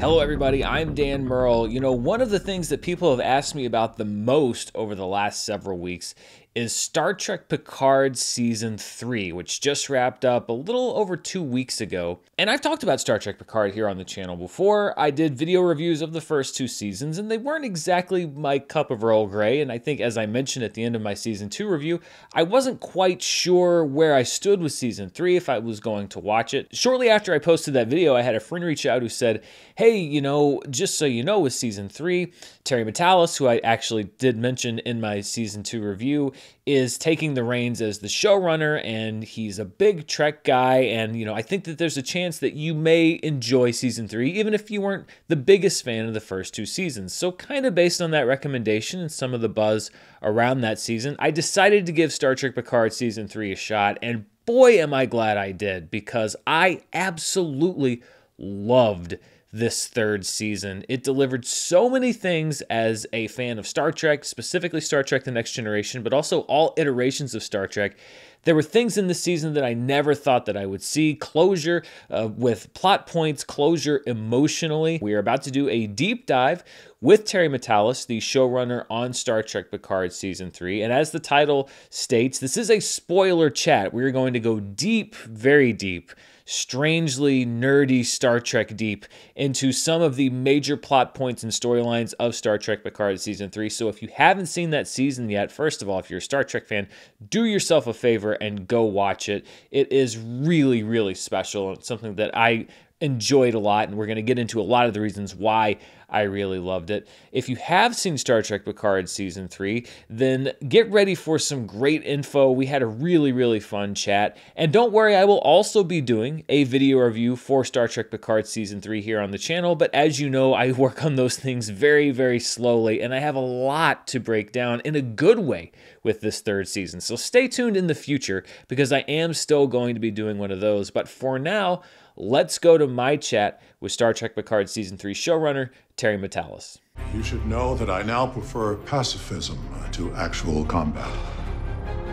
Hello, everybody. I'm Dan Murrell. You know, one of the things that people have asked me about the most over the last several weeks is Star Trek Picard Season 3, which just wrapped up a little over two weeks ago. And I've talked about Star Trek Picard here on the channel before. I did video reviews of the first two seasons, and they weren't exactly my cup of Earl Grey. And I think, as I mentioned at the end of my Season 2 review, I wasn't quite sure where I stood with Season 3 if I was going to watch it. Shortly after I posted that video, I had a friend reach out who said, Hey, you know, just so you know, with Season 3, Terry Matalas, who I actually did mention in my Season 2 review, is taking the reins as the showrunner and he's a big Trek guy and you know I think that there's a chance that you may enjoy season 3 even if you weren't the biggest fan of the first two seasons. So kind of based on that recommendation and some of the buzz around that season, I decided to give Star Trek Picard season 3 a shot and boy am I glad I did because I absolutely loved this third season. It delivered so many things as a fan of Star Trek, specifically Star Trek The Next Generation, but also all iterations of Star Trek. There were things in this season that I never thought that I would see. Closure uh, with plot points, closure emotionally. We are about to do a deep dive with Terry Matalas, the showrunner on Star Trek Picard Season 3. And as the title states, this is a spoiler chat. We are going to go deep, very deep strangely nerdy Star Trek deep into some of the major plot points and storylines of Star Trek Picard season 3. So if you haven't seen that season yet, first of all, if you're a Star Trek fan, do yourself a favor and go watch it. It is really really special. It's something that I enjoyed a lot and we're going to get into a lot of the reasons why I really loved it. If you have seen Star Trek Picard season 3, then get ready for some great info. We had a really, really fun chat. And don't worry, I will also be doing a video review for Star Trek Picard season 3 here on the channel. But as you know, I work on those things very, very slowly, and I have a lot to break down in a good way with this third season. So stay tuned in the future because I am still going to be doing one of those. But for now, let's go to my chat with Star Trek Picard Season 3 showrunner Terry Matalas. You should know that I now prefer pacifism to actual combat.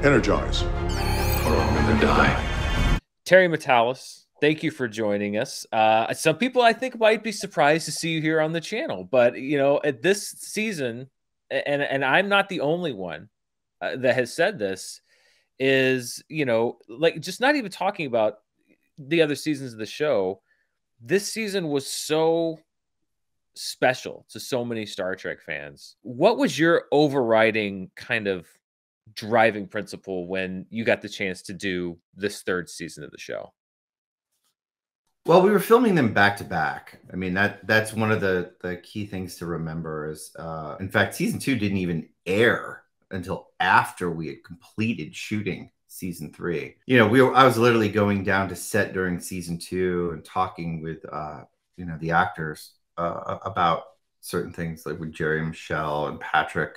Energize, or I'm gonna die. Terry Matalas, thank you for joining us. Uh, some people I think might be surprised to see you here on the channel, but you know, at this season, and and I'm not the only one uh, that has said this, is you know, like just not even talking about the other seasons of the show, this season was so special to so many Star Trek fans. What was your overriding kind of driving principle when you got the chance to do this third season of the show? Well, we were filming them back to back. I mean that that's one of the the key things to remember is uh in fact season 2 didn't even air until after we had completed shooting season three. You know, we were, I was literally going down to set during season two and talking with, uh, you know, the actors uh, about certain things like with Jeri Michelle and Patrick.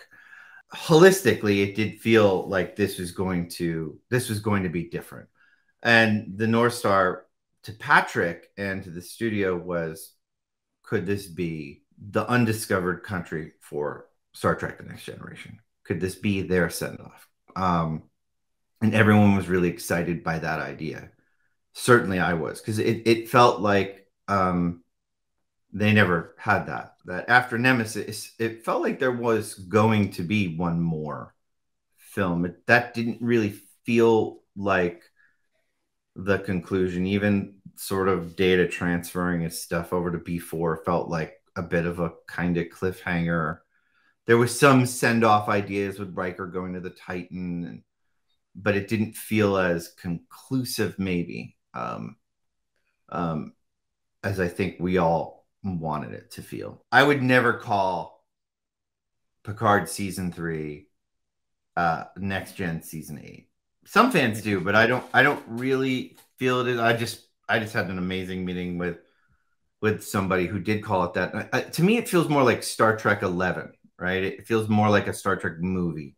Holistically, it did feel like this was going to this was going to be different. And the North Star to Patrick and to the studio was could this be the undiscovered country for Star Trek The Next Generation? Could this be their send off? Um, and everyone was really excited by that idea. Certainly, I was because it it felt like um, they never had that. That after Nemesis, it felt like there was going to be one more film. It, that didn't really feel like the conclusion. Even sort of data transferring his stuff over to B4 felt like a bit of a kind of cliffhanger. There was some send off ideas with Riker going to the Titan and but it didn't feel as conclusive, maybe, um, um, as I think we all wanted it to feel. I would never call Picard season three uh, next gen season eight. Some fans do, but I don't. I don't really feel it. Is, I just I just had an amazing meeting with with somebody who did call it that. To me, it feels more like Star Trek Eleven, right? It feels more like a Star Trek movie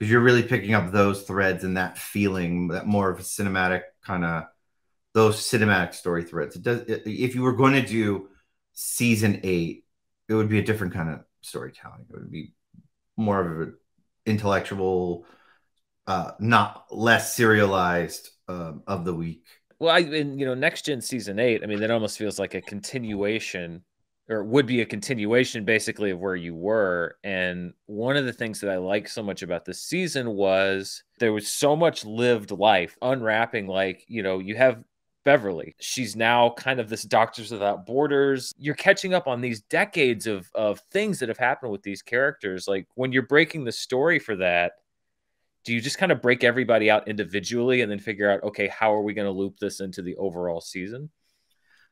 because you're really picking up those threads and that feeling that more of a cinematic kind of those cinematic story threads. It does. If you were going to do season eight, it would be a different kind of storytelling. It would be more of an intellectual, uh, not less serialized uh, of the week. Well, I and you know, next gen season eight. I mean, that almost feels like a continuation or would be a continuation basically of where you were. And one of the things that I like so much about this season was there was so much lived life unwrapping. Like, you know, you have Beverly. She's now kind of this Doctors Without Borders. You're catching up on these decades of, of things that have happened with these characters. Like when you're breaking the story for that, do you just kind of break everybody out individually and then figure out, okay, how are we going to loop this into the overall season?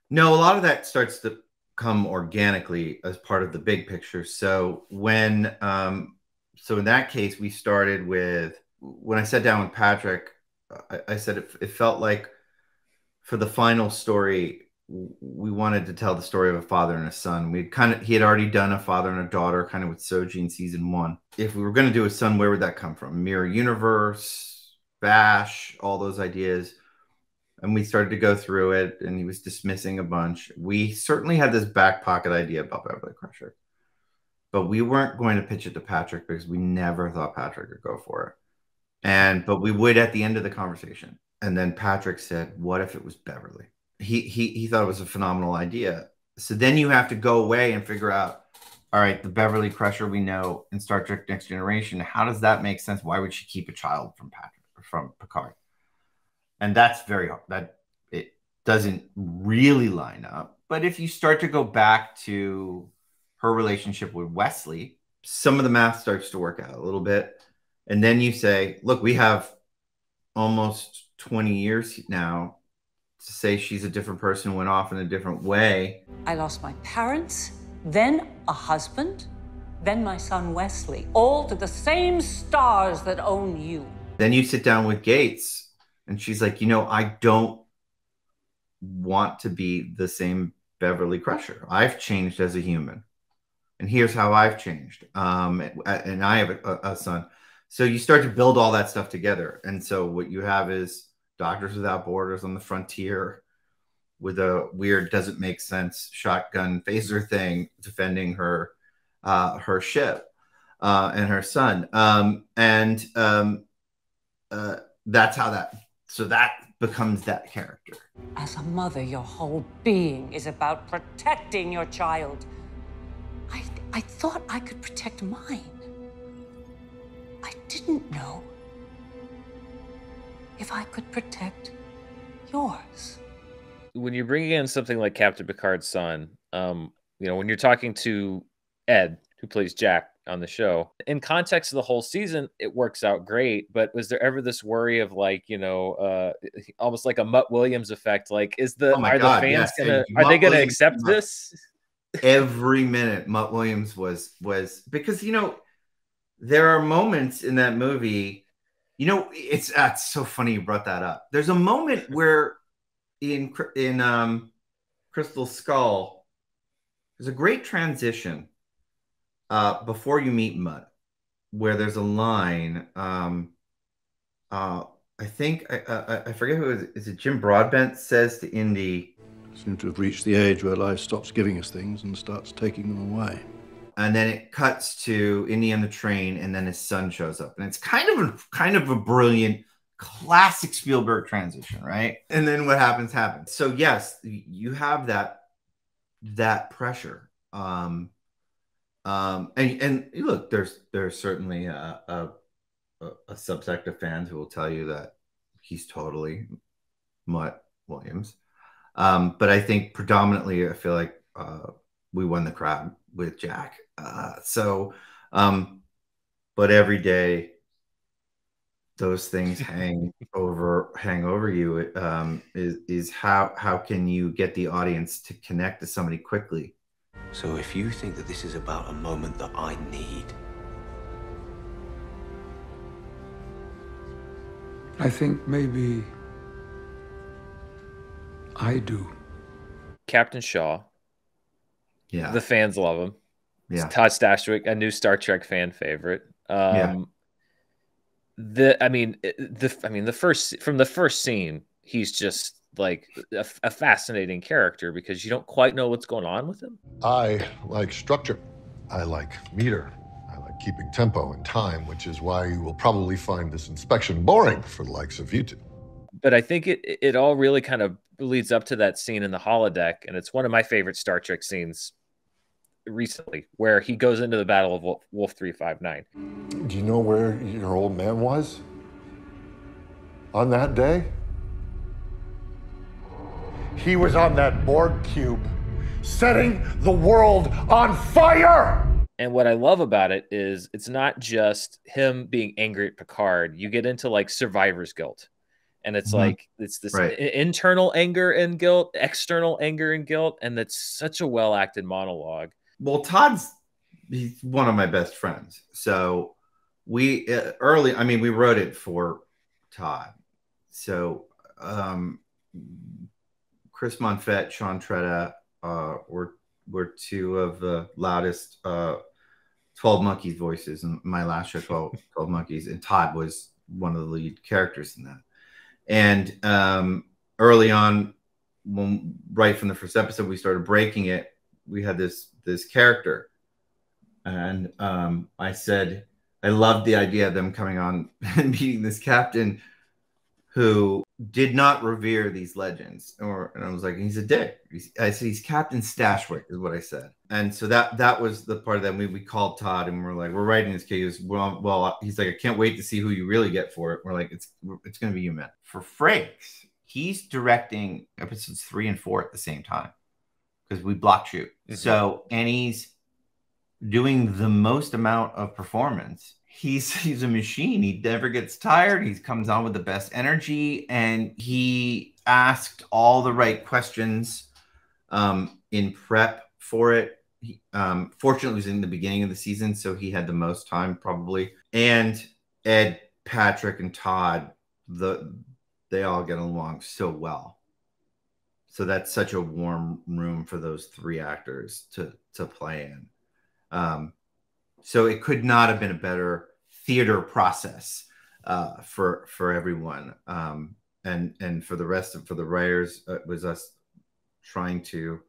No, a lot of that starts to come organically as part of the big picture. So when um, so in that case, we started with when I sat down with Patrick, I, I said it, it felt like for the final story, we wanted to tell the story of a father and a son. We kind of he had already done a father and a daughter, kind of with Soji in season one. If we were going to do a son, where would that come from? Mirror universe, Bash, all those ideas and we started to go through it and he was dismissing a bunch. We certainly had this back pocket idea about beverly crusher but we weren't going to pitch it to patrick because we never thought patrick would go for it. And but we would at the end of the conversation. And then patrick said what if it was beverly? He he, he thought it was a phenomenal idea. So then you have to go away and figure out all right the beverly crusher we know in star trek next generation how does that make sense? Why would she keep a child from patrick from picard and that's very hard. that it doesn't really line up. But if you start to go back to her relationship with Wesley, some of the math starts to work out a little bit. And then you say, look, we have almost 20 years now to say she's a different person, went off in a different way. I lost my parents, then a husband, then my son Wesley, all to the same stars that own you. Then you sit down with Gates and she's like, you know, I don't want to be the same Beverly Crusher. I've changed as a human, and here's how I've changed. Um, and I have a, a son. So you start to build all that stuff together, and so what you have is Doctors Without Borders on the frontier with a weird, doesn't make sense shotgun phaser thing defending her uh, her ship uh, and her son. Um, and um, uh, that's how that so that becomes that character. As a mother, your whole being is about protecting your child. I, I thought I could protect mine. I didn't know if I could protect yours. When you're bringing in something like Captain Picard's son, um, you know, when you're talking to Ed, who plays Jack, on the show. In context of the whole season, it works out great. But was there ever this worry of like, you know, uh, almost like a Mutt Williams effect? Like, is the oh are God, the fans yes. gonna are they gonna Williams, accept Mutt, this? Every minute, Mutt Williams was was because you know there are moments in that movie. You know, it's that's so funny you brought that up. There's a moment where in in um, Crystal Skull, there's a great transition uh, before you meet Mutt, where there's a line. Um, uh, I think I, I, I forget who is, is it. Jim Broadbent says to Indy, "Seem to have reached the age where life stops giving us things and starts taking them away." And then it cuts to Indy on the train, and then his son shows up, and it's kind of a kind of a brilliant classic Spielberg transition, right? And then what happens happens. So yes, you have that that pressure. Um, um, and and look, there's there's certainly a, a, a subsect of fans who will tell you that he's totally Mutt Williams. Um, but I think predominantly, I feel like uh, we won the crowd with Jack. Uh, so, um, but every day, those things hang over hang over you. Um, is is how how can you get the audience to connect to somebody quickly? So if you think that this is about a moment that I need... I think maybe I do. Captain Shaw. Yeah. The fans love him. Yeah. It's Todd Stashwick, a new Star Trek fan favorite. Um, yeah. The I mean the I mean the first from the first scene, he's just like a, a, fascinating character because you don't quite know what's going on with him. I like structure. I like meter. I like keeping tempo and time, which is why you will probably find this inspection boring for the likes of you two. But I think it it all really kind of leads up to that scene in the holodeck, and it's one of my favorite Star Trek scenes recently, where he goes into the Battle of Wolf, Wolf 359. Do you know where your old man was on that day? He was on that Borg cube, setting the world on fire! And what I love about it is it's not just him being angry at Picard. You get into like survivor's guilt. And it's mm-hmm. like it's this right. internal anger and guilt, external anger and guilt, and that's such a well acted monologue. Well, Todd's he's one of my best friends. So we uh, early, I mean, we wrote it for Todd. So um, Chris Monfette, Sean Tretta uh, were were two of the loudest uh, 12 Monkeys voices in my last show, 12, 12 Monkeys, and Todd was one of the lead characters in that. And um, early on, when right from the first episode, we started breaking it. We had this this character, and um, I said I loved the idea of them coming on and meeting this captain who did not revere these legends. Or and I was like, he's a dick. He's, I said he's Captain Stashwick, is what I said. And so that that was the part of that movie. We called Todd and we're like, we're writing this case. Well, well, he's like, I can't wait to see who you really get for it. We're like, it's it's gonna be you, man. For Frakes, he's directing episodes three and four at the same time because we block shoot. Mm-hmm. So and he's doing the most amount of performance he's he's a machine. He never gets tired. He comes on with the best energy, and he asked all the right questions um, in prep for it. He, um, fortunately, was in the beginning of the season, so he had the most time probably. And Ed, Patrick, and Todd, the they all get along so well. So that's such a warm room for those three actors to to play in. Um, so it could not have been a better theater process uh, for for everyone, um, and and for the rest of for the writers, uh, it was us trying to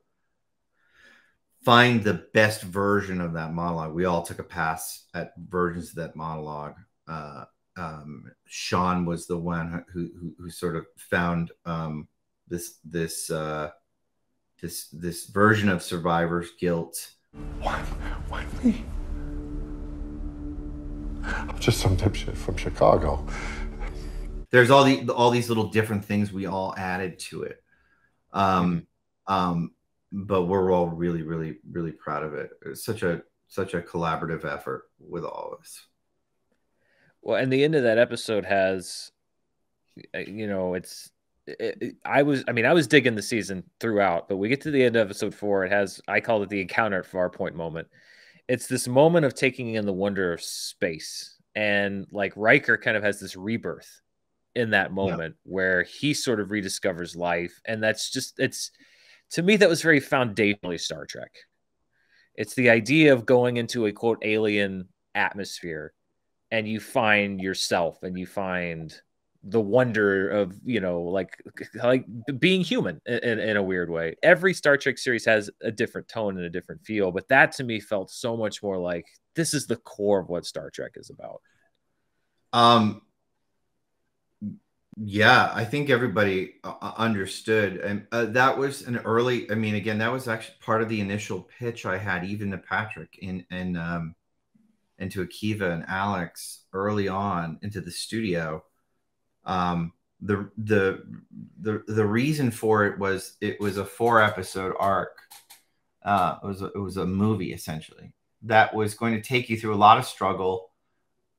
find the best version of that monologue. We all took a pass at versions of that monologue. Uh, um, Sean was the one who, who, who sort of found um, this this uh, this this version of survivor's guilt. Why, me? Just some dipshit from Chicago. There's all the all these little different things we all added to it. Um, um, but we're all really, really, really proud of it. It's such a such a collaborative effort with all of us. Well, and the end of that episode has, uh, you know, it's. It, it, I was, I mean, I was digging the season throughout, but we get to the end of episode four. It has, I call it the Encounter at Farpoint moment it's this moment of taking in the wonder of space and like Riker kind of has this rebirth in that moment yeah. where he sort of rediscovers life and that's just it's to me that was very foundationally Star Trek. It's the idea of going into a quote alien atmosphere and you find yourself and you find the wonder of you know like like being human in, in a weird way every star trek series has a different tone and a different feel but that to me felt so much more like this is the core of what star trek is about. Um yeah i think everybody uh, uh, understood. And uh, that was an early i mean again that was actually part of the initial pitch i had even to patrick in and um and to akiva and alex early on into the studio. Um, the the the the reason for it was it was a four episode arc. Uh, it was a, it was a movie essentially that was going to take you through a lot of struggle,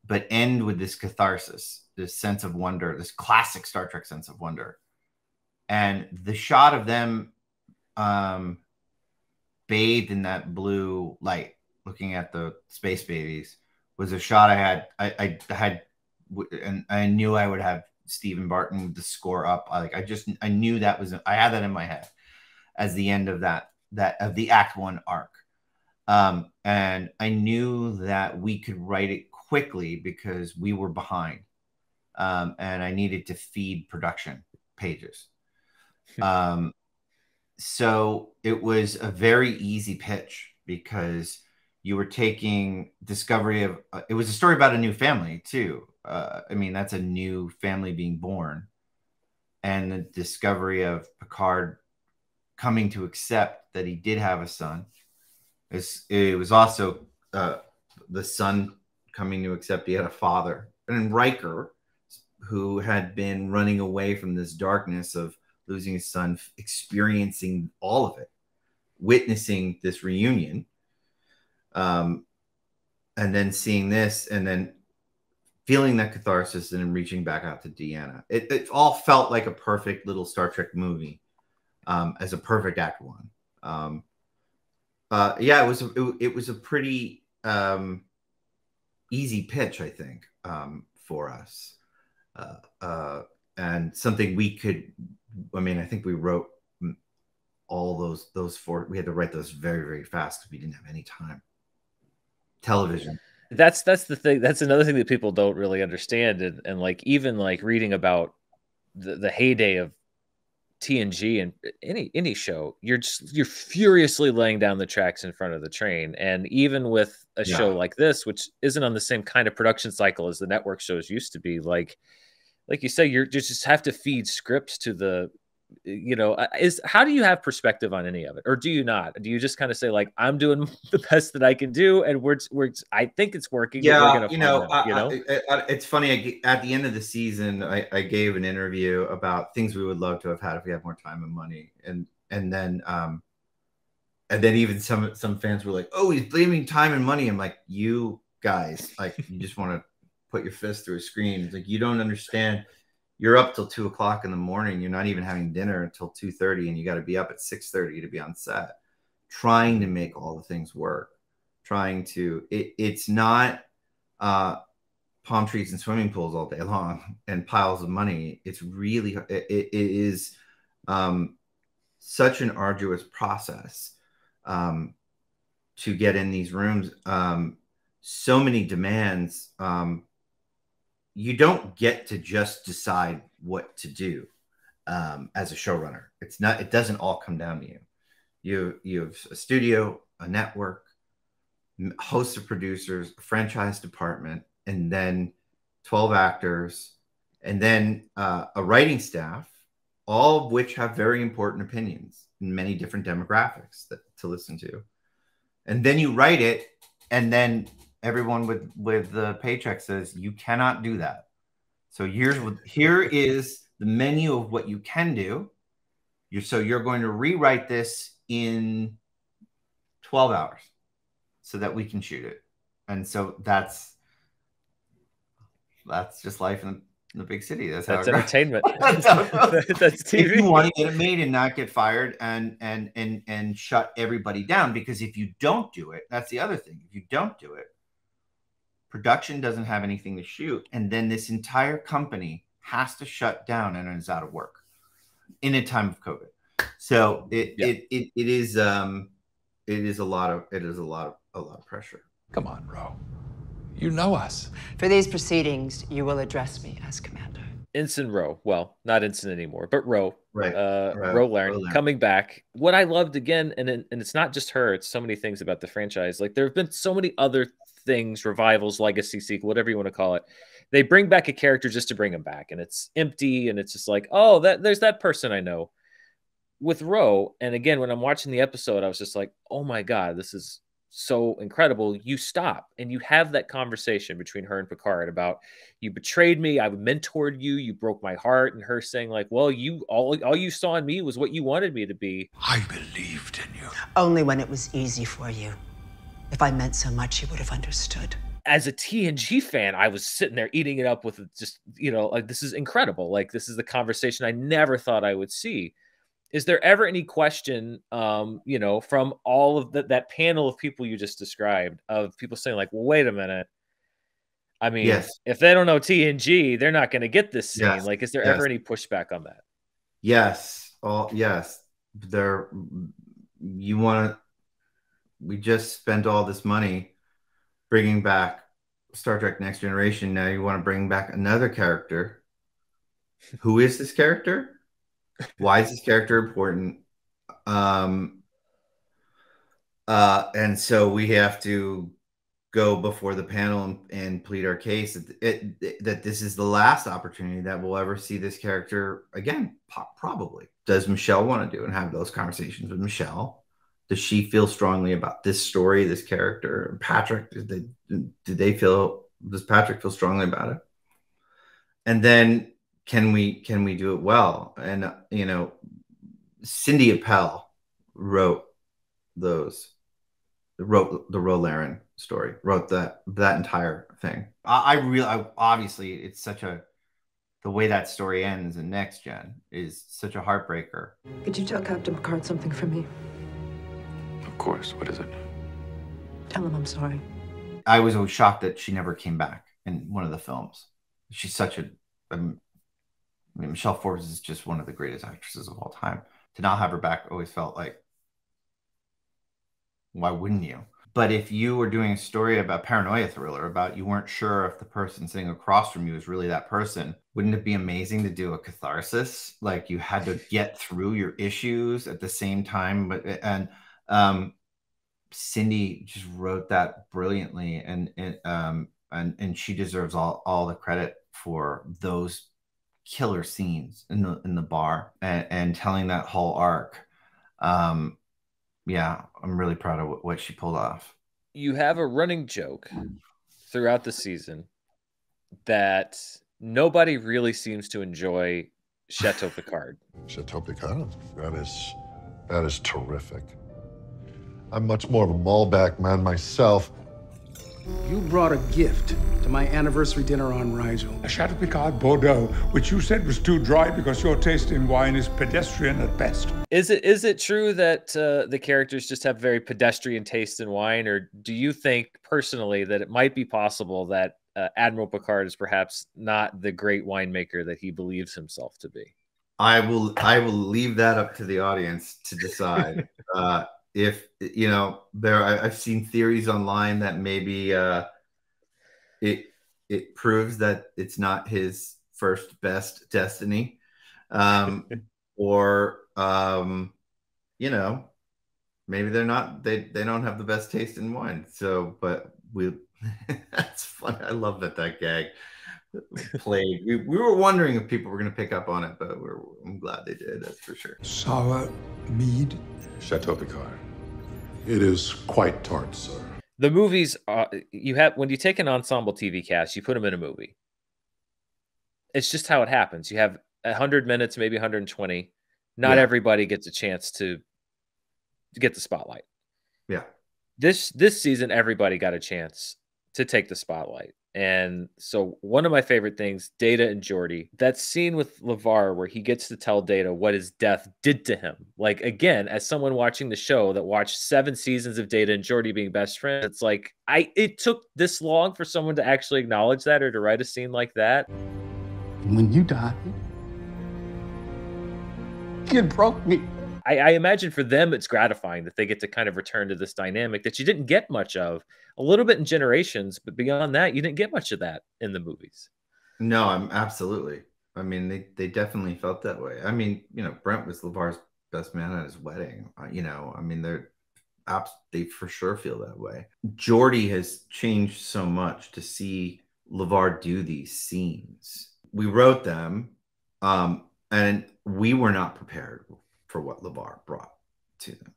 but end with this catharsis, this sense of wonder, this classic Star Trek sense of wonder. And the shot of them um, bathed in that blue light, looking at the space babies, was a shot I had. I, I had, and I knew I would have Stephen Barton with the score up. I, like I just I knew that was I had that in my head as the end of that that of the Act One arc, um, and I knew that we could write it quickly because we were behind, um, and I needed to feed production pages. Hmm. um, so it was a very easy pitch because you were taking discovery of uh, it was a story about a new family too uh, I mean, that's a new family being born, and the discovery of Picard coming to accept that he did have a son, It's, it was also uh, the son coming to accept he had a father, and Riker, who had been running away from this darkness of losing his son, experiencing all of it, witnessing this reunion, um, and then seeing this, and then feeling that catharsis and then reaching back out to Deanna. It, it all felt like a perfect little Star Trek movie um, as a perfect act one. Um, uh, yeah, it was a, it, it was a pretty um, easy pitch, I think, um, for us, uh, uh, and something we could. I mean, I think we wrote all those those four. We had to write those very very fast because we didn't have any time. Television. That's that's the thing. That's another thing that people don't really understand, and, and like even like reading about the, the heyday of TNG and eh, any any show, you're just you're furiously laying down the tracks in front of the train. And even with a yeah. show like this, which isn't on the same kind of production cycle as the network shows used to be, like like you say, you're you just have to feed scripts to the you know uh, is how do you have perspective on any of it? Or do you not? Do you just kind of say like i'm doing the best that i can do and we're, we're i think it's working yeah you know, out, you know? I, I, it's funny at the end of the season I, I gave an interview about things we would love to have had if we had more time and money and and then um and then even some some fans were like oh he's blaming time and money. I'm like you guys like you just want to put your fist through a screen. It's like you don't understand you're up till two o'clock in the morning. You're not even having dinner until two thirty, and you got to be up at six thirty to be on set, trying to make all the things work. Trying to, it, it's not uh, palm trees and swimming pools all day long and piles of money. It's really, it, it is um, such an arduous process um, to get in these rooms. Um, so many demands. Um, you don't get to just decide what to do um, as a showrunner. It's not. It doesn't all come down to you. You you have a studio, a network, host of producers, a franchise department, and then twelve actors, and then uh, a writing staff, all of which have very important opinions in many different demographics that, to listen to. And then you write it, and then everyone with with the paycheck says you cannot do that. So here's what here is the menu of what you can do. You're so you're going to rewrite this in 12 hours so that we can shoot it. And so that's that's just life in the big city. That's, that's entertainment. that's, that's TV. If you want to get it made and not get fired and and and and shut everybody down, because if you don't do it, that's the other thing. If you don't do it, production doesn't have anything to shoot and then this entire company has to shut down and is out of work in a time of covid. So it yeah. it, it it is um it is a lot of it is a lot of a lot of pressure. Come on ro. You know us. For these proceedings you will address me as commander. Ensign ro. Well not ensign anymore but ro. Right. Uh ro, ro Laren, coming back. What i loved again and and it's not just her it's so many things about the franchise. Like there have been so many other things, revivals, legacy sequel, whatever you want to call it. They bring back a character just to bring him back, and it's empty, and it's just like, oh, that there's that person I know. With Ro, and again, when I'm watching the episode, I was just like, oh my god, this is so incredible. You stop and you have that conversation between her and Picard about you betrayed me, I mentored you, you broke my heart, and her saying like, "Well, you all all you saw in me was what you wanted me to be." I believed in you. Only when it was easy for you. If I meant so much, he would have understood. As a TNG fan, I was sitting there eating it up with just, you know, like this is incredible. Like this is the conversation I never thought I would see. Is there ever any question, um, you know, from all of the, that panel of people you just described, of people saying like, "Well, wait a minute, I mean, yes. if they don't know TNG, they're not going to get this scene. Yes. Like, is there yes. ever any pushback on that? Yes. Oh, yes. There, you want to we just spent all this money bringing back Star Trek Next Generation. Now you want to bring back another character. Who is this character? Why is this character important? Um, uh, and so we have to go before the panel and, and plead our case that, it, that this is the last opportunity that we'll ever see this character again. Probably. Does Michelle want to do and have those conversations with Michelle? Does she feel strongly about this story, this character? Patrick, did they did they feel does Patrick feel strongly about it? And then can we can we do it well? And you know, Cindy Appel wrote those wrote the Ro Laren story, wrote that that entire thing. I, I really I, obviously it's such a the way that story ends in next gen is such a heartbreaker. Could you tell Captain Picard something for me? Of course. What is it? Tell him I'm sorry. I was always shocked that she never came back in one of the films. She's such a, um, mean, Michelle Forbes is just one of the greatest actresses of all time. To not have her back always felt like, why wouldn't you? But if you were doing a story about paranoia thriller, about you weren't sure if the person sitting across from you is really that person, wouldn't it be amazing to do a catharsis? Like you had to get through your issues at the same time, but and um, Cindy just wrote that brilliantly, and and um, and and she deserves all all the credit for those killer scenes in the in the bar and, and telling that whole arc. Um, yeah, I'm really proud of what she pulled off. You have a running joke throughout the season that nobody really seems to enjoy Chateau Picard. Chateau Picard? That is that is terrific. I'm much more of a Malbec man myself. You brought a gift to my anniversary dinner on Rigel. A Chateau Picard Bordeaux, which you said was too dry because your taste in wine is pedestrian at best. Is it is it true that uh, the characters just have very pedestrian taste in wine, or do you think personally that it might be possible that uh, Admiral Picard is perhaps not the great winemaker that he believes himself to be? I will I will leave that up to the audience to decide. uh, if you know there I, have seen theories online that maybe uh it it proves that it's not his first best destiny. Um or um you know maybe they're not they they don't have the best taste in wine. So but we that's fun. I love that that gag played we, we were wondering if people were going to pick up on it but we're i'm glad they did that's for sure sour mead Chateau Picard. It is quite tart, sir. The movies, uh, you have when you take an ensemble TV cast, you put them in a movie. It's just how it happens. You have 100 minutes, maybe 120. Not yeah. everybody gets a chance to, to get the spotlight. Yeah. This this season, everybody got a chance to take the spotlight. And so one of my favorite things, Data and Geordi, that scene with LeVar where he gets to tell Data what his death did to him. Like again, as someone watching the show that watched seven seasons of Data and Geordi being best friends, it's like I it took this long for someone to actually acknowledge that or to write a scene like that. When you died, it broke me. I, I, imagine for them it's gratifying that they get to kind of return to this dynamic that you didn't get much of a little bit in generations but beyond that you didn't get much of that in the movies. No i'm absolutely. I mean they, they definitely felt that way. I mean you know brent was levar's best man at his wedding uh, you know i mean they're they for sure feel that way. Geordi has changed so much to see levar do these scenes. We wrote them um, and we were not prepared for what LeVar brought to them.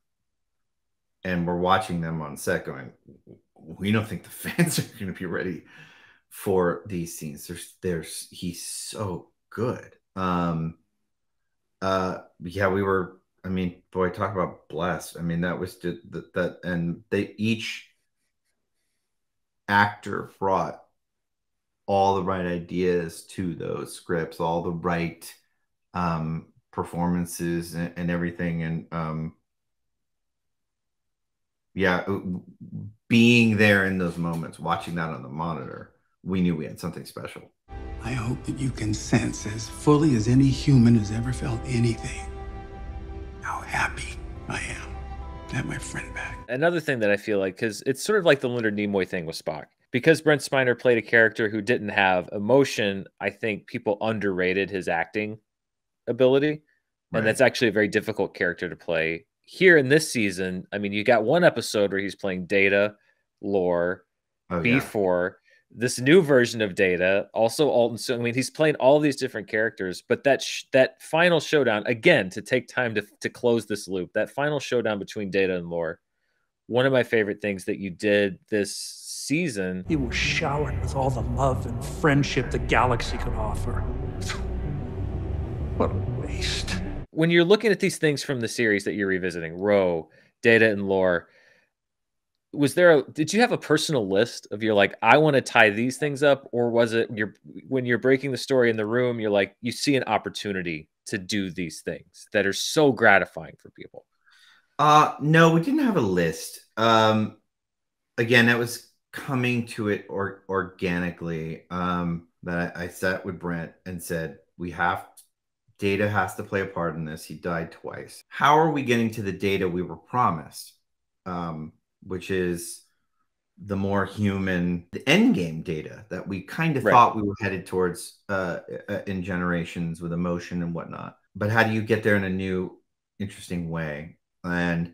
And we're watching them on set going, we don't think the fans are going to be ready for these scenes. There's, there's, he's so good. Um, uh, yeah, we were, I mean, boy, talk about blessed. I mean, that was that, that, and they each actor brought all the right ideas to those scripts, all the right, um, performances and, and everything. And um yeah uh, being there in those moments watching that on the monitor we knew we had something special. I hope that you can sense as fully as any human has ever felt anything how happy i am to have my friend back. Another thing that i feel like because it's sort of like the leonard nimoy thing with spock. Because brent spiner played a character who didn't have emotion i think people underrated his acting ability. Right. And that's actually a very difficult character to play. Here in this season, I mean, you got one episode where he's playing Data, Lore, oh, B4. this new version of Data, also Altan. So I mean, he's playing all these different characters, but that sh- that final showdown again to take time to to close this loop. That final showdown between Data and Lore, one of my favorite things that you did this season. He was showered with all the love and friendship the galaxy could offer. What a waste. When you're looking at these things from the series that you're revisiting, Ro, Data, and Lore was there a did you have a personal list of your like i want to tie these things up? Or was it you're when you're breaking the story in the room you're like you see an opportunity to do these things that are so gratifying for people? Uh no we didn't have a list. Um again that was coming to it or organically um that I, I sat with brent and said we have data has to play a part in this. He died twice. How are we getting to the data we were promised? Um which is the more human the end game data that we kind of right. thought we were headed towards uh, uh, in generations with emotion and whatnot. But how do you get there in a new interesting way? And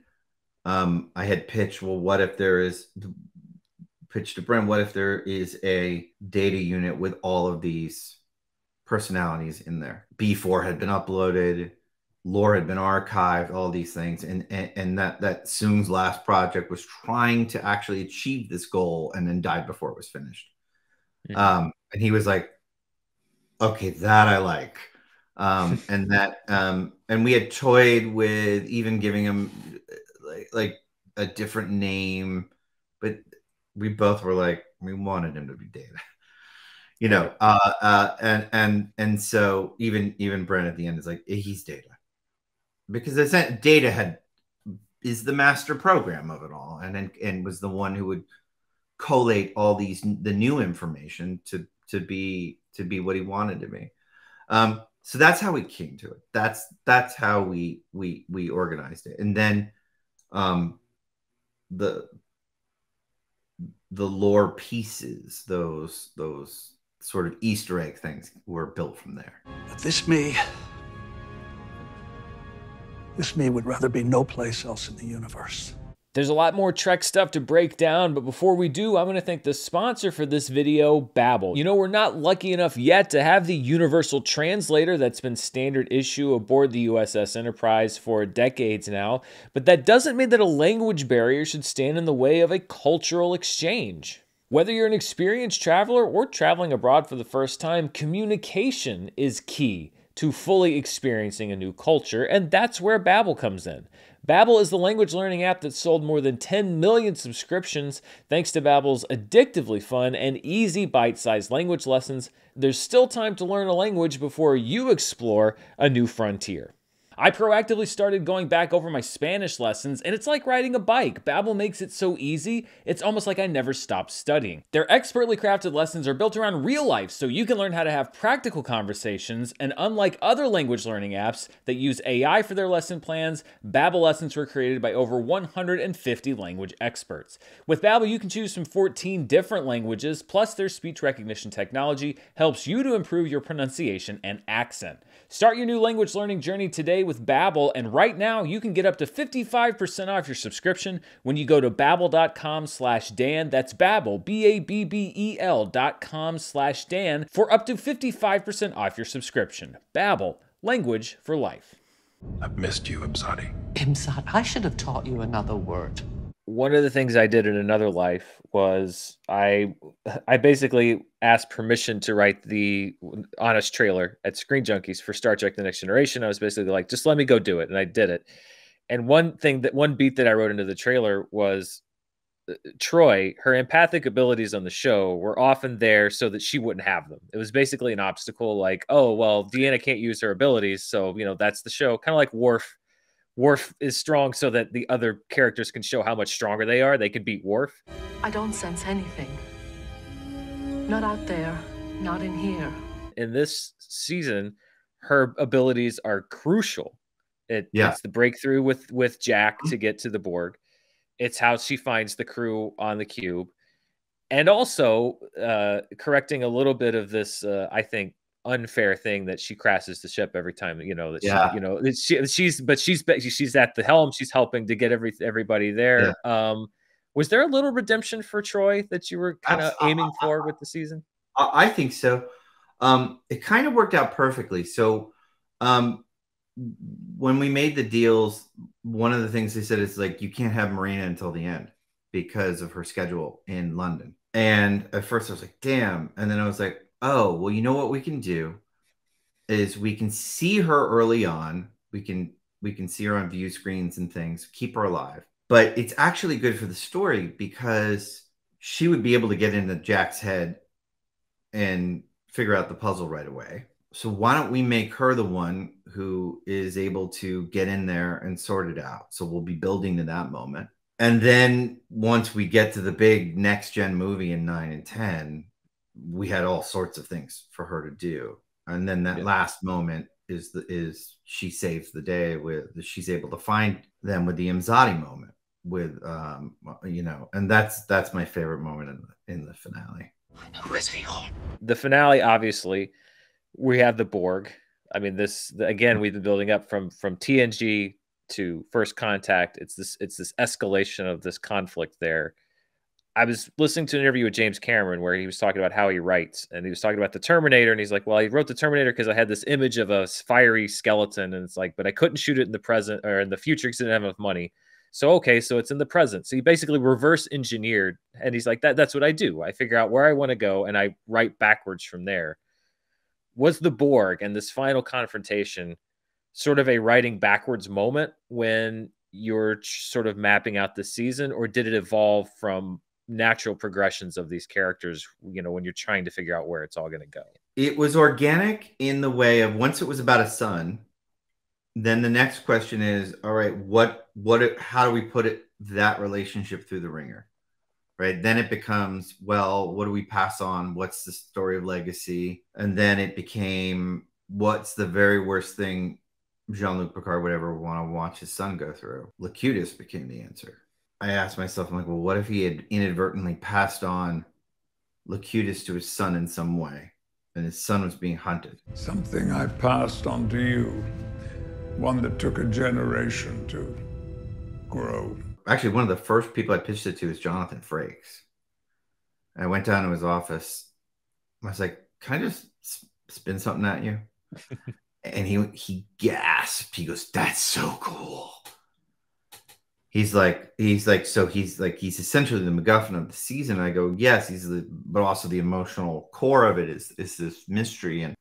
um, i had pitched well what if there is pitched to brent what if there is a data unit with all of these personalities in there b4 had been uploaded lore had been archived, all these things, and and, and that that Soong's last project was trying to actually achieve this goal, and then died before it was finished. Yeah. Um, and he was like, "Okay, that I like," um, and that um, and we had toyed with even giving him like like a different name, but we both were like, we wanted him to be Data you know uh, uh and and and so even even brent at the end is like he's data. Because as data had is the master program of it all and and was the one who would collate all these the new information to to be to be what he wanted to be. Um so that's how we came to it. That's that's how we we we organized it. And then um the the lore pieces those those sort of easter egg things were built from there but this me this me would rather be no place else in the universe. There's a lot more Trek stuff to break down, but before we do, I'm going to thank the sponsor for this video, Babbel. You know, we're not lucky enough yet to have the universal translator that's been standard issue aboard the USS Enterprise for decades now, but that doesn't mean that a language barrier should stand in the way of a cultural exchange. Whether you're an experienced traveler or traveling abroad for the first time, communication is key to fully experiencing a new culture, and that's where Babbel comes in. Babbel is the language learning app that sold more than 10 million subscriptions thanks to Babbel's addictively fun and easy bite-sized language lessons. There's still time to learn a language before you explore a new frontier. I proactively started going back over my Spanish lessons, and it's like riding a bike. Babbel makes it so easy, it's almost like I never stopped studying. Their expertly crafted lessons are built around real life, so you can learn how to have practical conversations, and unlike other language learning apps that use AI for their lesson plans, Babbel lessons were created by over 150 language experts. With Babbel, you can choose from 14 different languages, plus their speech recognition technology helps you to improve your pronunciation and accent. Start your new language learning journey today with Babbel, and right now you can get up to 55% off your subscription when you go to babbel.com slash Dan. That's Babbel, B-A-B-B-E-L dot com slash Dan for up to 55% off your subscription. Babbel, language for life. I've missed you, Imzadi. Imzad, I should have taught you another word one of the things I did in another life was I I basically asked permission to write the honest trailer at Screen Junkies for Star Trek: The Next Generation. I was basically like, just let me go do it, and I did it. And one thing that one beat that I wrote into the trailer was uh, Troi, her empathic abilities on the show were often there so that she wouldn't have them. It was basically an obstacle, like, oh well, Deanna can't use her abilities, so you know that's the show. Kind of like Worf Worf is strong so that the other characters can show how much stronger they are. They can beat Worf. I don't sense anything. Not out there, not in here. In this season, her abilities are crucial. It, yeah. It's the breakthrough with with Jack to get to the Borg. It's how she finds the crew on the cube, and also uh, correcting a little bit of this. Uh, I think unfair thing that she crashes the ship every time you know that yeah. she you know she, she's but she's she's at the helm she's helping to get every everybody there yeah. um Was there a little redemption for Troi that you were kind of aiming for with the season? I, I think so. Um, it kind of worked out perfectly. So, um, when we made the deals, one of the things they said is like you can't have Marina until the end because of her schedule in London. And at first I was like, damn. And then I was like, oh, well, you know what we can do is we can see her early on. We can we can see her on view screens and things, keep her alive. But it's actually good for the story because she would be able to get into Jack's head and figure out the puzzle right away. So why don't we make her the one who is able to get in there and sort it out? So we'll be building to that moment. And then once we get to the big next gen movie in 9 and 10, we had all sorts of things for her to do. And then that yeah. last moment is the is she saves the day with she's able to find them with the Imzadi moment with um you know and that's that's my favorite moment in the in the finale. The finale obviously we have the Borg. I mean this again we've been building up from from TNG to first contact. It's this it's this escalation of this conflict there. I was listening to an interview with James Cameron where he was talking about how he writes, and he was talking about the Terminator, and he's like, "Well, he wrote the Terminator because I had this image of a fiery skeleton, and it's like, but I couldn't shoot it in the present or in the future because I didn't have enough money. So okay, so it's in the present. So he basically reverse engineered, and he's like, that that's what I do. I figure out where I want to go, and I write backwards from there. Was the Borg and this final confrontation sort of a writing backwards moment when you're sort of mapping out the season, or did it evolve from natural progressions of these characters you know when you're trying to figure out where it's all going to go. It was organic in the way of once it was about a son then the next question is all right what what how do we put it that relationship through the ringer? Right? Then it becomes well what do we pass on? What's the story of legacy? And then it became what's the very worst thing jean-luc picard would ever want to watch his son go through? Locutus became the answer I asked myself, I'm like, well, what if he had inadvertently passed on Locutus to his son in some way, and his son was being hunted? Something I passed on to you, one that took a generation to grow. Actually, one of the first people I pitched it to was Jonathan Frakes. I went down to his office. I was like, "Can I just spin something at you?" and he he gasped. He goes, "That's so cool." He's like he's like so he's like he's essentially the MacGuffin of the season. I go, yes, he's the but also the emotional core of it is is this mystery, and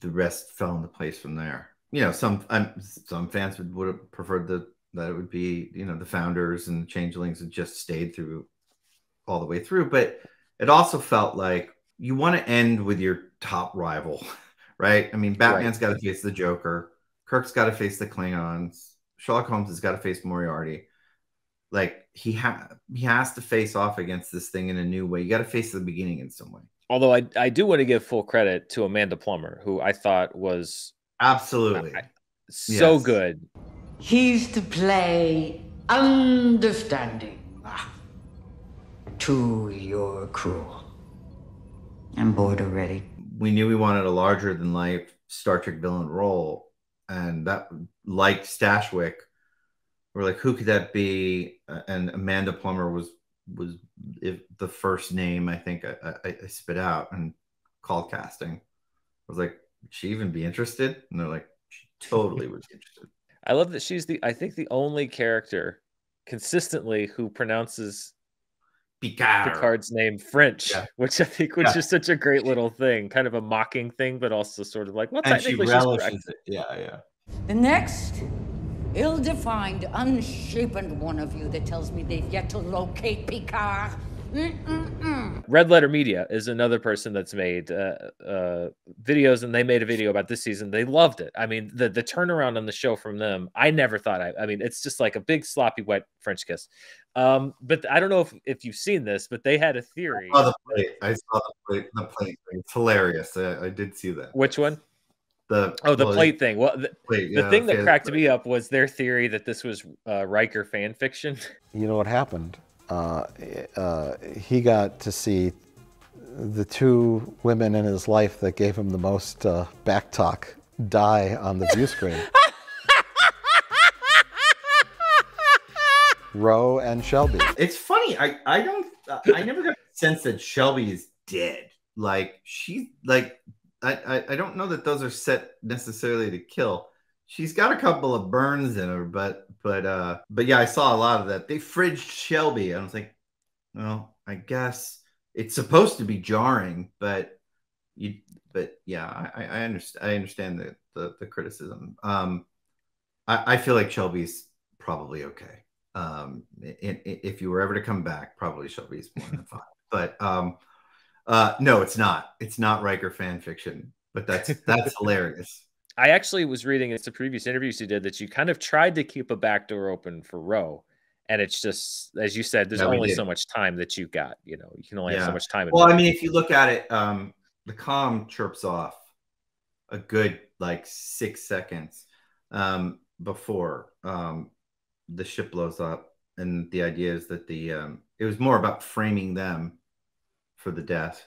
the rest fell into place from there. You know, some um, some fans would would have preferred the that it would be you know the founders and the changelings had just stayed through all the way through, but it also felt like you want to end with your top rival, right? I mean, Batman's right. got to face the Joker, Kirk's got to face the Klingons, Sherlock Holmes has got to face Moriarty like he ha- he has to face off against this thing in a new way. You got to face the beginning in some way. Although I I do want to give full credit to Amanda Plummer, who I thought was absolutely so yes. good. He's to play understanding to your crew. I'm bored already. We knew we wanted a larger than life Star Trek villain role, and that like Stashwick we're like, who could that be? Uh, and Amanda Plummer was was if the first name I think I, I, I spit out and called casting. I was like, would she even be interested? And they're like, she totally would be interested. I love that she's the I think the only character consistently who pronounces Picard. Picard's name French, yeah. which I think was yeah. just such a great little thing, kind of a mocking thing, but also sort of like, well, and she she's correct. It. Yeah, yeah. The next ill-defined, unshapen one of you that tells me they've yet to locate Picard. Mm-mm-mm. Red Letter Media is another person that's made uh, uh, videos, and they made a video about this season. They loved it. I mean, the the turnaround on the show from them, I never thought. I, I mean, it's just like a big sloppy wet French kiss. Um, but I don't know if, if you've seen this, but they had a theory. I saw the plate. I saw the plate. The plate. It's hilarious. I, I did see that. Which one? The oh the well, plate thing. Well, the, plate, the yeah, thing that cracked plate. me up was their theory that this was uh, Riker fan fiction. You know what happened? Uh, uh, he got to see the two women in his life that gave him the most uh, back talk die on the view screen. Ro and Shelby. It's funny. I I don't. Uh, I never got the sense that Shelby is dead. Like she like I, I I don't know that those are set necessarily to kill. She's got a couple of burns in her, but but uh but yeah, I saw a lot of that. They fridged Shelby. I was like, well, I guess it's supposed to be jarring, but you but yeah, I I understand I understand the the, the criticism. Um, I I feel like Shelby's probably okay. Um, if you were ever to come back, probably Shelby's more than fine. But um, uh, no, it's not. It's not Riker fan fiction. But that's that's hilarious. I actually was reading it's the previous interviews you did that you kind of tried to keep a back door open for Ro. And it's just as you said, there's Yeah, only so much time that you got. You know, you can only have so much time. Well, I mean, if you look at it, um, the comm chirps off a good like six seconds um, before um, the ship blows up, and the idea is that the um, it was more about framing them for the death,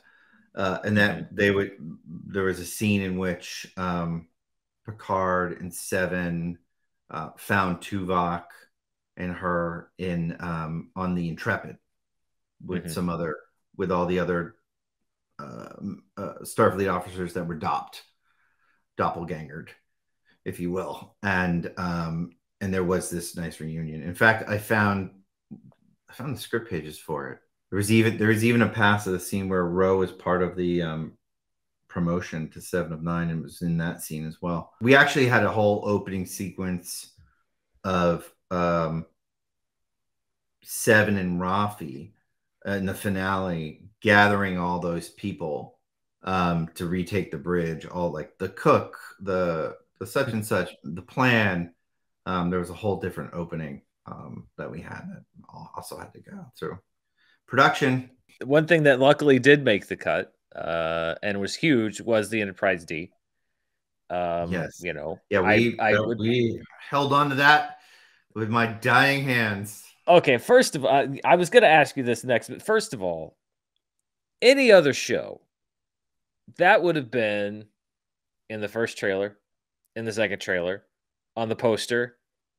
uh, and that they would. There was a scene in which um, Picard and Seven uh, found Tuvok and her in um, on the Intrepid with Mhm. some other with all the other um, uh, Starfleet officers that were dopped, doppelgangered, if you will, and um, and there was this nice reunion. In fact, I found I found the script pages for it. There was even there was even a pass of the scene where Ro was part of the um, promotion to Seven of Nine and was in that scene as well. We actually had a whole opening sequence of um, Seven and Rafi in the finale gathering all those people um, to retake the bridge. All like the cook, the the such and such, the plan. Um, there was a whole different opening um, that we had that also had to go through production. one thing that luckily did make the cut uh, and was huge was the Enterprise D. Um, Yes. you know, Yeah, I- we I, uh, would. we held on to that with my dying hands. Okay, first of all, I was going to ask you this next, but first of all, any other show that would have been in the first trailer, in the second trailer, on the poster,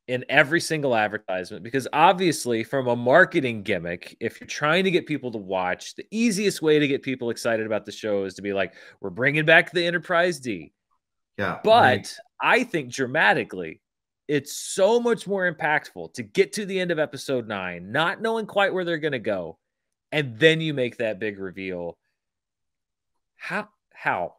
in every single advertisement, because obviously, from a marketing gimmick, if you're trying to get people to watch, the easiest way to get people excited about the show is to be like, we're bringing back the Enterprise D. Yeah. But I think dramatically, it's so much more impactful to get to the end of episode nine, not knowing quite where they're going to go, and then you make that big reveal. How? How?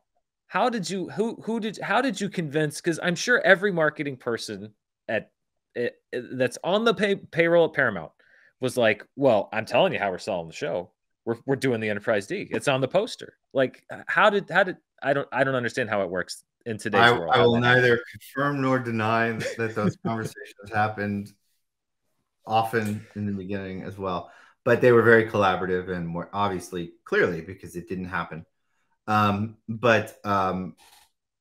How did you? Who? Who did? How did you convince? Because I'm sure every marketing person at it, that's on the pay, payroll at Paramount was like, "Well, I'm telling you how we're selling the show. We're we're doing the Enterprise D. It's on the poster." Like, how did? How did? I don't. I don't understand how it works in today's I, world. I will neither confirm nor deny that those conversations happened often in the beginning as well. But they were very collaborative and more obviously, clearly, because it didn't happen. Um, but um,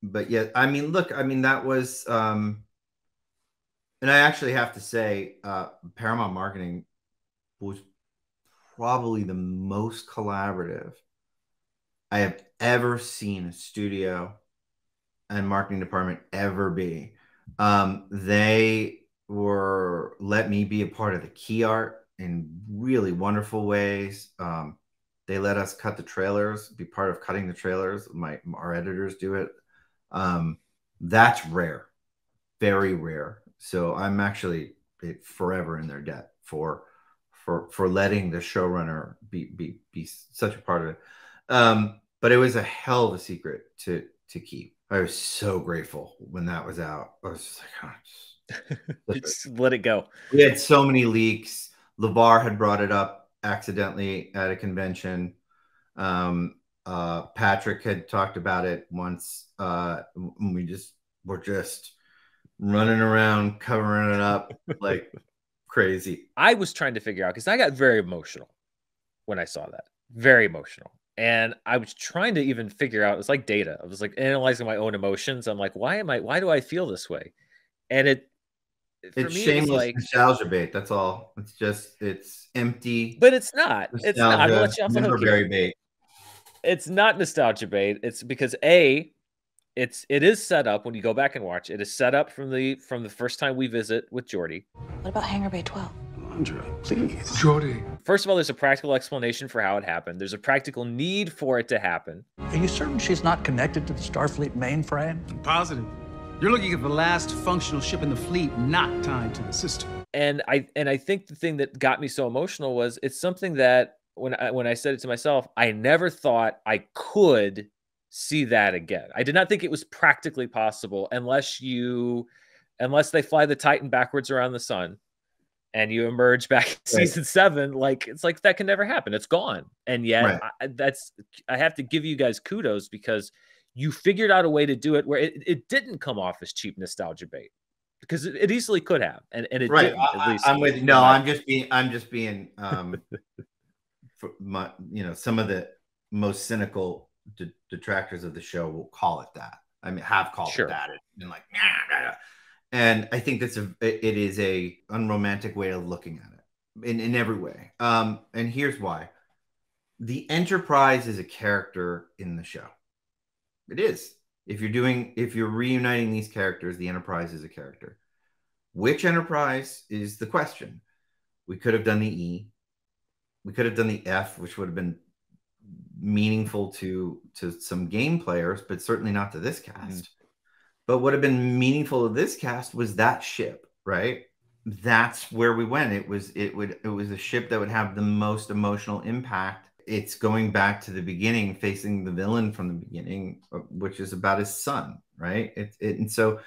but yeah, I mean, look, I mean, that was um, and I actually have to say, uh, Paramount Marketing was probably the most collaborative I have ever seen a studio and marketing department ever be. Um, they were let me be a part of the key art in really wonderful ways. Um, they let us cut the trailers, be part of cutting the trailers. My our editors do it. Um, that's rare, very rare. So I'm actually forever in their debt for for for letting the showrunner be be be such a part of it. Um, but it was a hell of a secret to to keep. I was so grateful when that was out. I was just like, oh, just let it go. We had so many leaks. LeVar had brought it up accidentally at a convention. Um, uh, Patrick had talked about it once. Uh, we just were just running around covering it up like crazy. I was trying to figure out because I got very emotional when I saw that. Very emotional. And I was trying to even figure out it's like data. I was like analyzing my own emotions. I'm like, why am I why do I feel this way? And it for It's me, shameless like nostalgia bait. That's all. It's just it's empty. But it's not. It's not. I'm let you off the hook bait. It's not nostalgia bait. It's because A, it's it is set up when you go back and watch, it is set up from the from the first time we visit with Geordi. What about Hangar Bay 12? Chandra, please. Geordi. First of all, there's a practical explanation for how it happened. There's a practical need for it to happen. Are you certain she's not connected to the Starfleet mainframe? I'm positive. You're looking at the last functional ship in the fleet not tied to the system. And I and I think the thing that got me so emotional was it's something that when I when I said it to myself, I never thought I could see that again. I did not think it was practically possible unless you unless they fly the Titan backwards around the sun and you emerge back in Right. season seven, like it's like that can never happen. It's gone. And yet Right. I, that's I have to give you guys kudos because you figured out a way to do it where it, it didn't come off as cheap nostalgia bait. Because it, it easily could have, and, and it right. didn't. At I, least am with no. I'm just being. I'm just being. Um, for my, you know, some of the most cynical detractors of the show will call it that. I mean, have called Sure. it that and like, "Nah, nah, nah." and I think that's a. It it is a unromantic way of looking at it in in every way. Um, and here's why: the Enterprise is a character in the show. It is. If you're doing, if you're reuniting these characters, the Enterprise is a character. Which Enterprise is the question? We could have done the E. We could have done the F, which would have been meaningful to to some game players, but certainly not to this cast. But what had been meaningful to this cast was that ship, right? That's where we went. It was it would it was a ship that would have the most emotional impact. It's going back to the beginning, facing the villain from the beginning, uh, which is about his son, right? It, it and so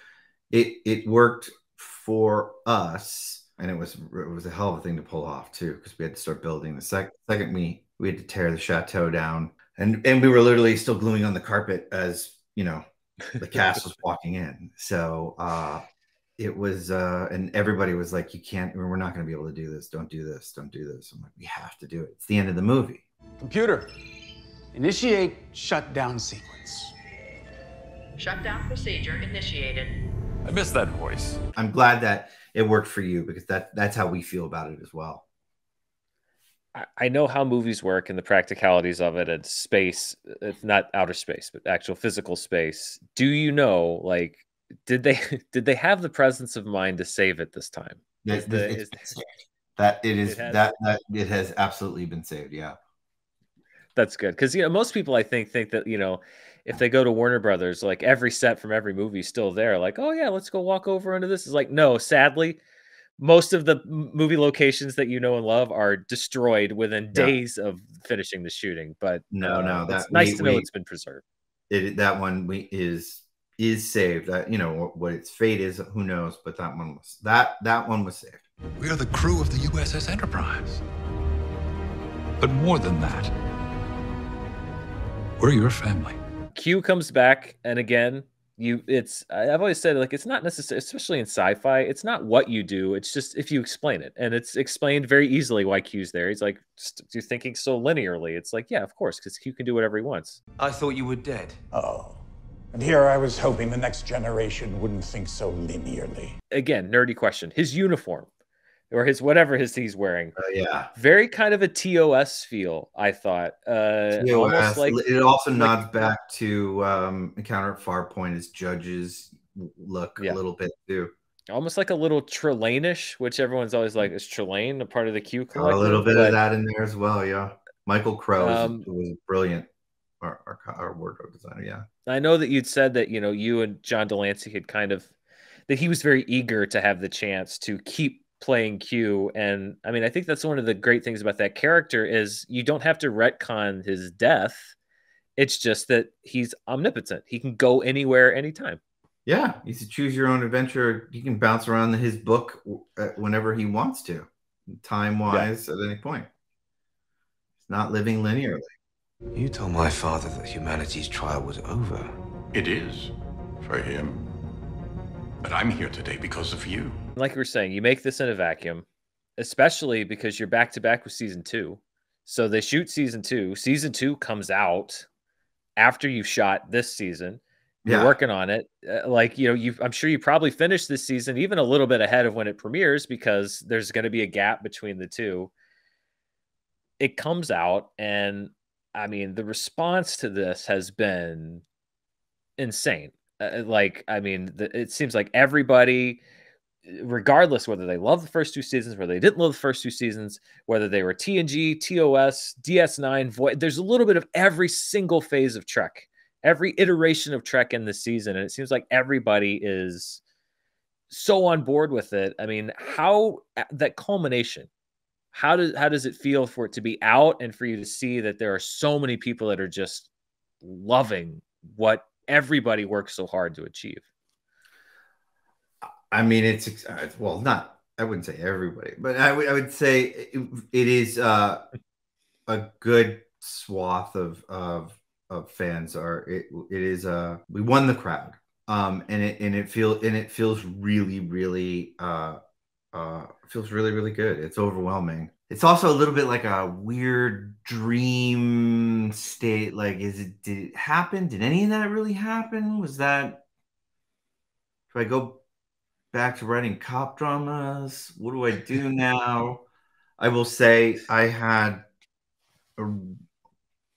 it it worked for us, and it was it was a hell of a thing to pull off too, because we had to start building. The sec- second we we had to tear the chateau down, and and we were literally still gluing on the carpet as you know the cast was walking in. So uh it was uh and everybody was like, You can't we're not gonna be able to do this. Don't do this, don't do this. I'm like, we have to do it. It's the end of the movie. Computer, initiate shutdown sequence. Shutdown procedure initiated. I miss that voice. I'm glad that it worked for you because that that's how we feel about it as well. I- know how movies work and the practicalities of it and space, it's not outer space, but actual physical space. Do you know, like, did they did they have the presence of mind to save it this time? That, Is the- is- that it is It has- that that it has absolutely been saved. Yeah. That's good because you know most people I think think that you know if they go to Warner Brothers, like every set from every movie is still there. Like, oh yeah, let's go walk over into this. Is like, no, sadly, most of the movie locations that you know and love are destroyed within Yeah. days of finishing the shooting. But No, uh, no, that's nice we- to know we- it's been preserved. It that one we is is saved. That you know what, what its fate is, who knows? But that one was that that one was saved. We are the crew of the USS Enterprise. But more than that, we're your family. Q comes back, and again, you it's I- I've always said like it's not necessary, especially in sci-fi. It's not what you do; it's just if you explain it, and it's explained very easily why Q's there. He's like, "St- you're thinking so linearly. It's like, yeah, of course, because Q can do whatever he wants. I thought you were dead. Oh. And here I was hoping the next generation wouldn't think so linearly. Again, nerdy question: his uniform, or his whatever his he's wearing, Uh, yeah. very kind of a TOS feel. I thought, uh, TOS. like it also like- nods back to um, Encounter at Farpoint as judges look Yeah. a little bit too. almost like a little Trelane-ish, which everyone's always like, is Trelane a part of the Q Got collective? a little bit But- of that in there as well. Yeah. Michael Crow is- Um, was brilliant. Our, our, our wardrobe designer. Yeah. I know that you'd said that you know you and John de Lancie had kind of that he was very eager to have the chance to keep playing Q, and I mean I think that's one of the great things about that character is you don't have to retcon his death. It's just that he's omnipotent; he can go anywhere, anytime. Yeah. He's a choose your own adventure. He can bounce around his book uh, whenever he wants to, time wise, at any point. He's not living linearly. You told my father that humanity's trial was over. It is for him. But I'm here today because of you. Like we were saying, you make this in a vacuum, especially because you're back to back with season two. So they shoot season two. Season two comes out after you've shot this season. You're Yeah. working on it. Uh, like, you know, you I'm sure you probably finished this season even a little bit ahead of when it premieres because there's going to be a gap between the two. It comes out and I mean, the response to this has been insane. Uh, like, I mean, the, it seems like everybody regardless whether they love the first two seasons, whether they didn't love the first two seasons, whether they were TNG, TOS, DS9, Void, there's a little bit of every single phase of Trek, every iteration of Trek in this season. And it seems like everybody is so on board with it. I mean, how that culmination, how does how does it feel for it to be out and for you to see that there are so many people that are just loving what everybody works so hard to achieve? I mean, it's uh, well, not. I wouldn't say everybody, but I would. I would say it, it is uh, a good swath of of of fans. Are it? It is. Uh, we won the crowd. Um, and it and it feel and it feels really, really. Uh, uh, feels really, really good. It's overwhelming. It's also a little bit like a weird dream state. Like, is it? Did it happen? Did any of that really happen? Was that? If I go back to writing cop dramas. What do I do now? I will say I had a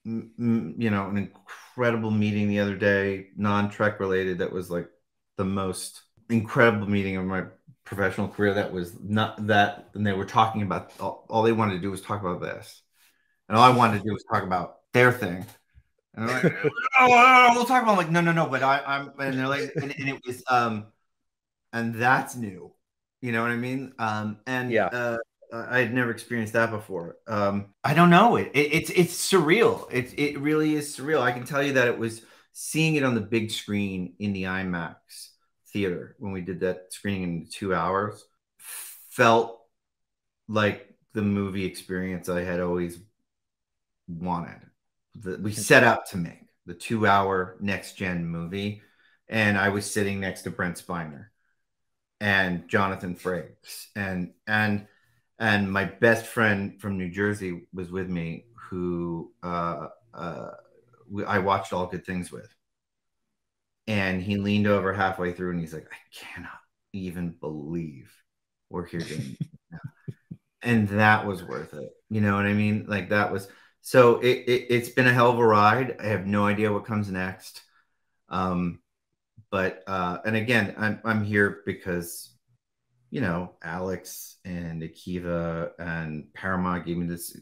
you know an incredible meeting the other day, non-trek related. That was like the most incredible meeting of my professional career. That was not that, and they were talking about all, all they wanted to do was talk about this, and all I wanted to do was talk about their thing. And like, oh, oh, we'll talk about. I'm like, no, no, no. But I, I'm, and they're like, and, and it was, um, and that's new. You know what I mean? Um, and yeah. Uh, I had never experienced that before. Um, I don't know it. it. It's it's surreal. It it really is surreal. I can tell you that it was seeing it on the big screen in the IMAX theater when we did that screening in two hours felt like the movie experience I had always wanted. That we set out to make the two hour next gen movie, and I was sitting next to Brent Spiner and Jonathan Frakes and and and my best friend from New Jersey was with me who uh, uh, I watched All Good Things with. And he leaned over halfway through and he's like, I cannot even believe we're here doing And that was worth it. You know what I mean? Like that was so it, it it's been a hell of a ride. I have no idea what comes next. Um, but uh, and again, I'm I'm here because you know Alex and Akiva and Paramount gave me this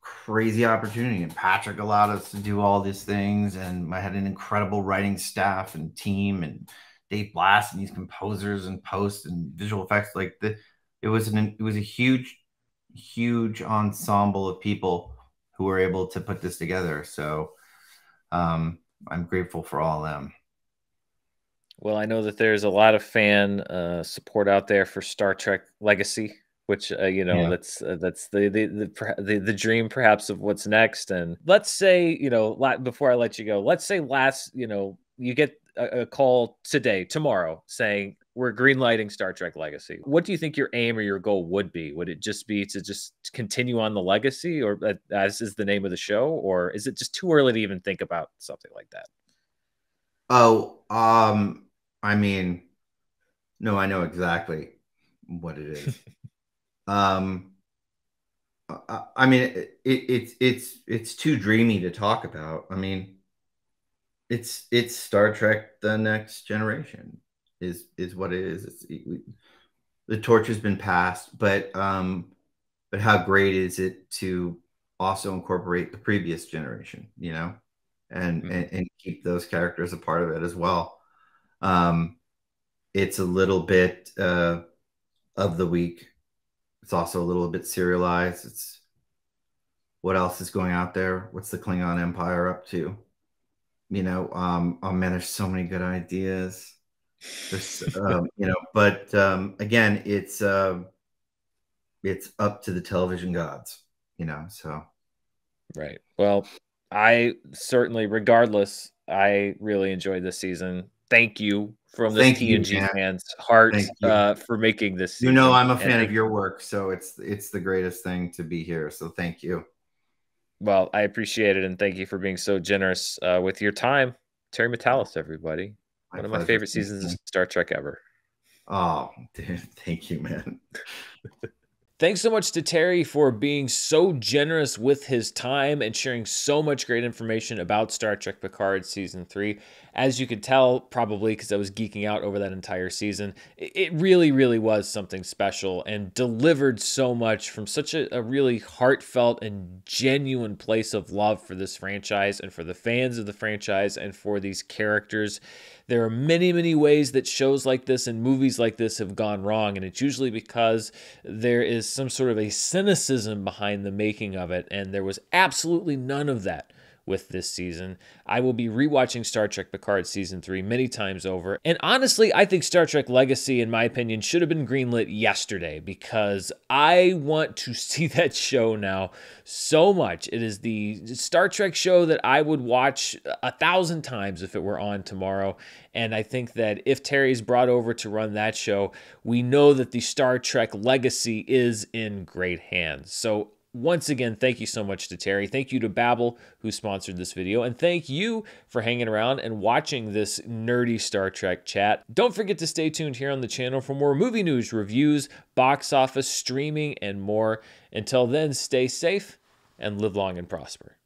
crazy opportunity, and Patrick allowed us to do all these things, and I had an incredible writing staff and team, and Dave Blass and these composers and post and visual effects. Like the, it was an it was a huge, huge ensemble of people who were able to put this together. So um, I'm grateful for all of them. Well, I know that there's a lot of fan uh, support out there for Star Trek Legacy, which uh, you know yeah. that's uh, that's the the, the the the dream perhaps of what's next. And let's say you know before I let you go, let's say last you know you get a, a call today, tomorrow, saying we're greenlighting Star Trek Legacy. What do you think your aim or your goal would be? Would it just be to just continue on the legacy, or uh, as is the name of the show, or is it just too early to even think about something like that? Oh, um, I mean, no, I know exactly what it is. um, I, I mean, it, it, it's it's it's too dreamy to talk about. I mean, it's it's Star Trek: The Next Generation is is what it is. It's, it, the torch has been passed, but um, but how great is it to also incorporate the previous generation, you know, and mm-hmm. and, and keep those characters a part of it as well. Um, it's a little bit uh, of the week. It's also a little bit serialized. It's what else is going out there? What's the Klingon Empire up to? You know, um, oh man, there's so many good ideas. There's, um, you know, but um, again, it's uh, it's up to the television gods. You know, so right. Well, I certainly, regardless, I really enjoyed this season thank you from the TNG you, fans' heart uh, for making this. You know, I'm a fan and of your work, so it's it's the greatest thing to be here. So thank you. Well, I appreciate it, and thank you for being so generous uh, with your time, Terry Matalas. Everybody, my one of my favorite seasons of Star Trek ever. Oh, dude, thank you, man. Thanks so much to Terry for being so generous with his time and sharing so much great information about Star Trek Picard Season 3. As you could tell, probably because I was geeking out over that entire season, it really, really was something special and delivered so much from such a, a really heartfelt and genuine place of love for this franchise and for the fans of the franchise and for these characters. There are many, many ways that shows like this and movies like this have gone wrong, and it's usually because there is some sort of a cynicism behind the making of it, and there was absolutely none of that with this season. I will be rewatching Star Trek Picard season 3 many times over. And honestly, I think Star Trek Legacy in my opinion should have been greenlit yesterday because I want to see that show now so much. It is the Star Trek show that I would watch a thousand times if it were on tomorrow. And I think that if Terry's brought over to run that show, we know that the Star Trek legacy is in great hands. So once again, thank you so much to Terry. Thank you to Babbel, who sponsored this video. And thank you for hanging around and watching this nerdy Star Trek chat. Don't forget to stay tuned here on the channel for more movie news, reviews, box office, streaming, and more. Until then, stay safe and live long and prosper.